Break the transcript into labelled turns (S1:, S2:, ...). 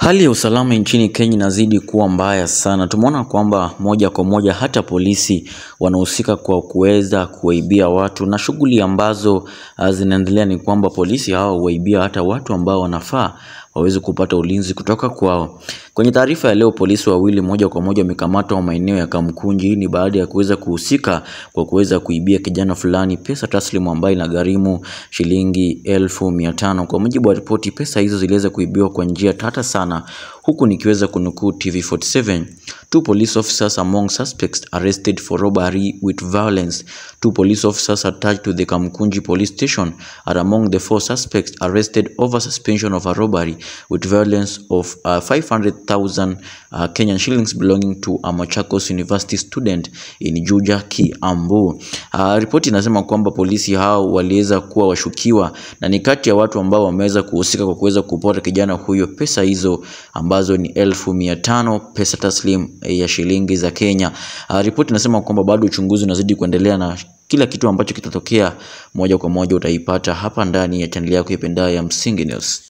S1: Hali ya usalama nchini Kenya inazidi kuwa mbaya sana. Tumeona kwamba moja kwa moja hata polisi wanahusika kwa kuweza kuwaibia watu, na shughuli ambazo uh, zinaendelea ni kwamba polisi hawa huwaibia hata watu ambao wanafaa waweze kupata ulinzi kutoka kwao. Kwenye taarifa ya leo, polisi wawili moja kwa moja wamekamatwa maeneo ya Kamkunji. Hii ni baada ya kuweza kuhusika kwa kuweza kuibia kijana fulani pesa taslimu ambayo inagharimu shilingi elfu mia tano. Kwa mujibu wa ripoti, pesa hizo ziliweza kuibiwa kwa njia tata sana, huku nikiweza kunukuu TV47. Two police officers among suspects arrested for robbery with violence. Two police officers attached to the Kamkunji police station are among the four suspects arrested over suspension of a robbery with violence of uh, 500,000 uh, Kenyan shillings belonging to a Machakos University student in Juja, Kiambu. Uh, ripoti inasema kwamba polisi hao waliweza kuwa washukiwa na ni kati ya watu ambao wameweza kuhusika kwa kuweza kupora kijana huyo pesa hizo ambazo ni elfu mia tano pesa taslim ya shilingi za Kenya. Uh, ripoti inasema kwamba bado uchunguzi unazidi kuendelea na kila kitu ambacho kitatokea moja kwa moja utaipata hapa ndani ya chaneli yako ipendayo ya Msingi News.